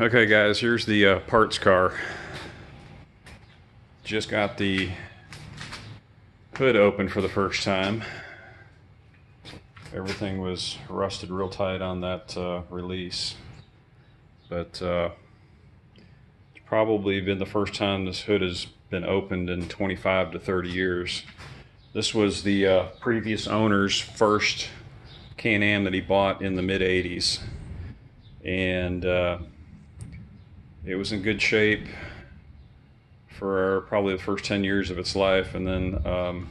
Okay guys, here's the uh, parts car. Just got the hood open for the first time. Everything was rusted real tight on that uh, release. But uh, it's probably been the first time this hood has been opened in 25 to 30 years. This was the uh, previous owner's first Can-Am that he bought in the mid 80s. And uh, it was in good shape for probably the first 10 years of its life and then um,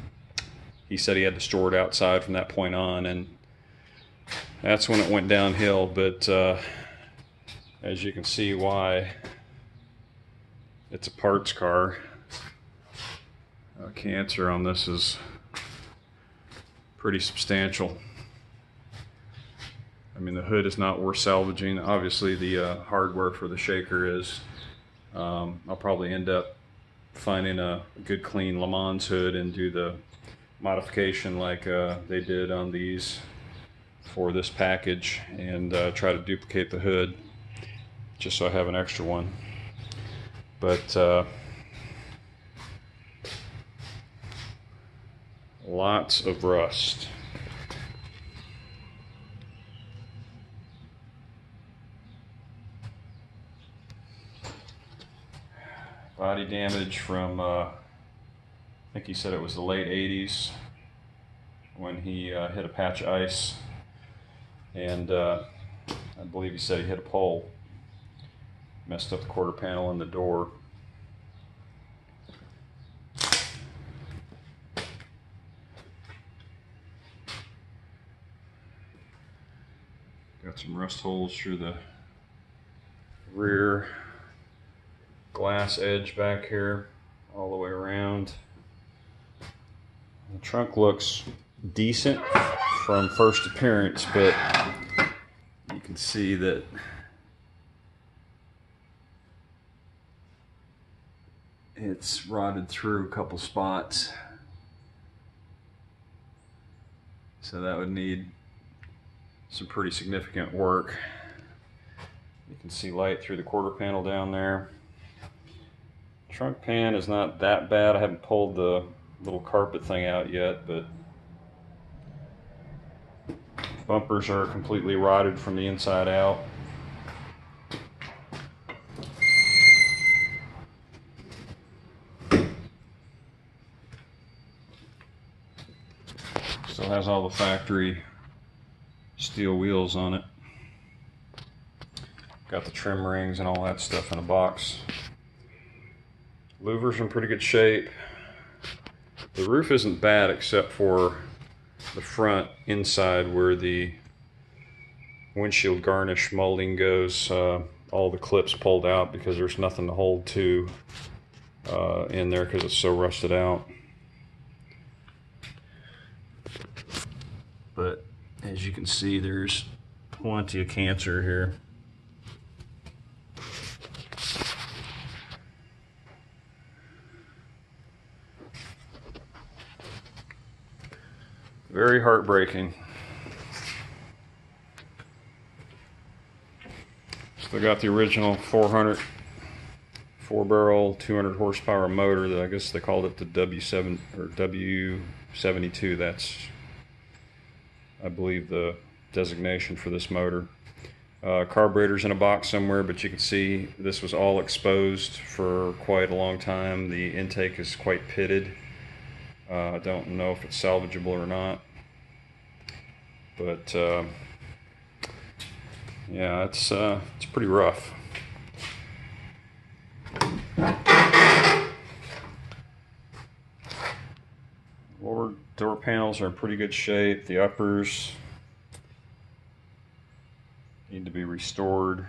he said he had to store it outside from that point on and that's when it went downhill but uh, as you can see why it's a parts car. Uh, cancer on this is pretty substantial mean, the hood is not worth salvaging. Obviously, the uh, hardware for the shaker is. Um, I'll probably end up finding a good clean Le Mans hood and do the modification like uh, they did on these for this package and uh, try to duplicate the hood just so I have an extra one. But uh, lots of rust. Body damage from, uh, I think he said it was the late 80s when he uh, hit a patch of ice. And uh, I believe he said he hit a pole, messed up the quarter panel and the door. Got some rust holes through the rear glass edge back here all the way around. The trunk looks decent from first appearance, but you can see that it's rotted through a couple spots. So that would need some pretty significant work. You can see light through the quarter panel down there. Trunk pan is not that bad. I haven't pulled the little carpet thing out yet, but bumpers are completely rotted from the inside out. Still has all the factory steel wheels on it. Got the trim rings and all that stuff in a box. Louver's in pretty good shape. The roof isn't bad except for the front inside where the windshield garnish molding goes. Uh, all the clips pulled out because there's nothing to hold to uh, in there because it's so rusted out. But as you can see, there's plenty of cancer here. Very heartbreaking. Still got the original 400 four barrel 200 horsepower motor that I guess they called it the W7 or W72 that's I believe the designation for this motor. Uh, carburetors in a box somewhere but you can see this was all exposed for quite a long time. The intake is quite pitted uh, I don't know if it's salvageable or not. But uh, yeah, it's uh, it's pretty rough. Lower door panels are in pretty good shape. The uppers need to be restored.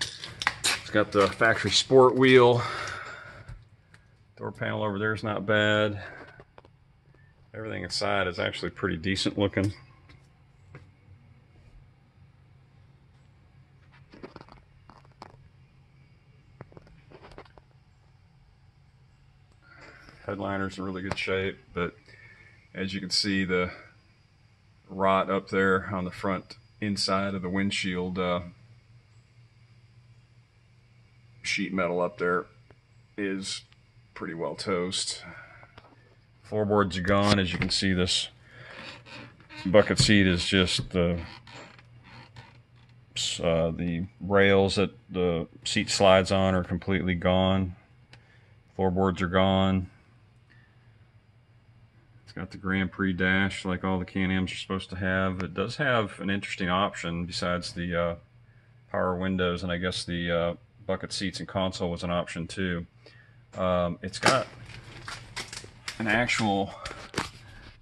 It's got the factory sport wheel Door panel over there is not bad. Everything inside is actually pretty decent looking. Headliner's in really good shape, but as you can see, the rot up there on the front inside of the windshield uh, sheet metal up there is pretty well toast. Floorboards are gone. As you can see, this bucket seat is just the uh, the rails that the seat slides on are completely gone. Floorboards are gone. It's got the Grand Prix dash like all the Can-Ams are supposed to have. It does have an interesting option besides the uh, power windows, and I guess the uh, bucket seats and console was an option too. Um, it's got an actual,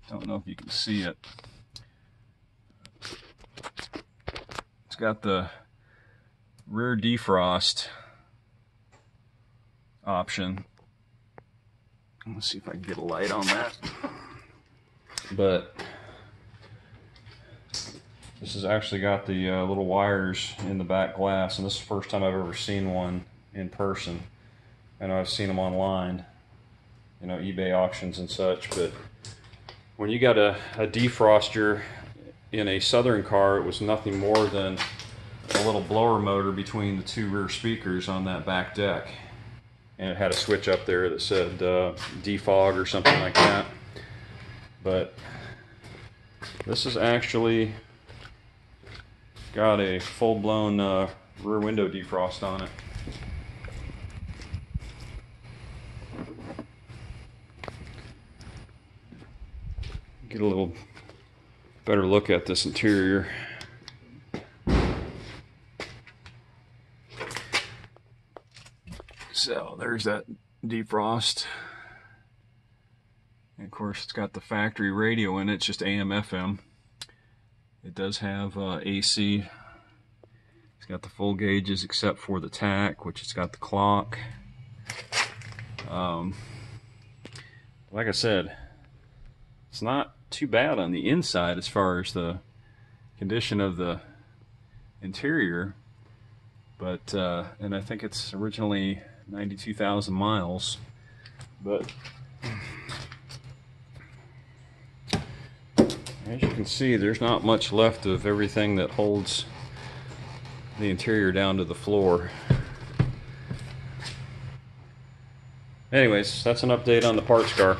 don't know if you can see it. It's got the rear defrost option. Let's see if I can get a light on that. But this has actually got the uh, little wires in the back glass, and this is the first time I've ever seen one in person. I know I've seen them online, you know, eBay auctions and such, but when you got a, a defroster in a Southern car, it was nothing more than a little blower motor between the two rear speakers on that back deck. And it had a switch up there that said uh, defog or something like that. But this is actually got a full-blown uh, rear window defrost on it. Get a little better look at this interior. So there's that defrost. And of course, it's got the factory radio in it, it's just AM FM. It does have uh, AC. It's got the full gauges except for the tach, which it's got the clock. Um, like I said, it's not too bad on the inside as far as the condition of the interior. But, uh, and I think it's originally 92,000 miles. But as you can see, there's not much left of everything that holds the interior down to the floor. Anyways, that's an update on the parts car.